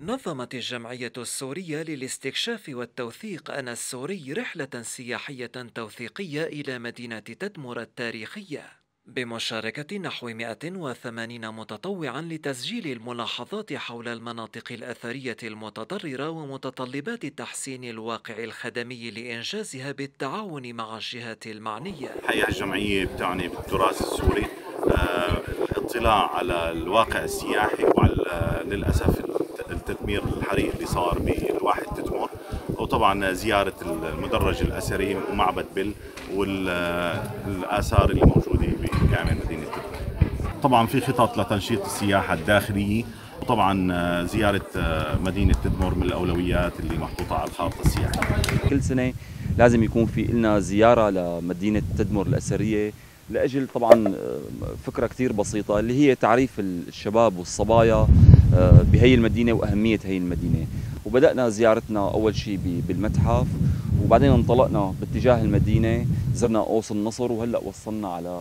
نظمت الجمعية السورية للاستكشاف والتوثيق أنا السوري رحلة سياحية توثيقية إلى مدينة تدمر التاريخية. بمشاركة نحو 180 متطوعا لتسجيل الملاحظات حول المناطق الأثرية المتضررة ومتطلبات تحسين الواقع الخدمي لإنجازها بالتعاون مع الجهات المعنية. الحقيقة الجمعية بتعني بالتراث السوري آه، الاطلاع على الواقع السياحي وعلى للأسف التدمير الحريق اللي صار بالواحد تدمر. وطبعا زيارة المدرج الأثري ومعبد بل والآثار اللي موجودة بكامل مدينة تدمر. طبعا في خطط لتنشيط السياحة الداخلية. وطبعا زيارة مدينة تدمر من الأولويات اللي محطوطة على الخارطة السياحية. كل سنة لازم يكون في لنا زيارة لمدينة تدمر الأثرية لأجل طبعا فكرة كثير بسيطة اللي هي تعريف الشباب والصبايا. بهي المدينة وأهمية هي المدينة. وبدأنا زيارتنا أول شيء بالمتحف وبعدين انطلقنا باتجاه المدينة زرنا قوس النصر وهلأ وصلنا على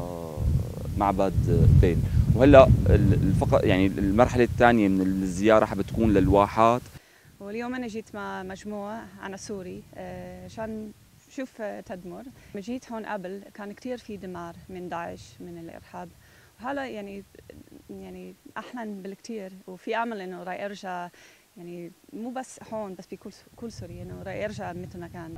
معبد بيل. وهلأ الفقط يعني المرحلة الثانية من الزيارة حبتكون للواحات. واليوم أنا جيت مع مجموعة أنا سوري آه، عشان شوف تدمر. جيت هون قبل كان كثير في دمار من داعش من الإرهاب. وهلا يعني يعني أحلى بالكثير وفي أمل إنه راح ارجع يعني مو بس هون بس بكل كل سوريا إنه راح ارجع مثل ما كان.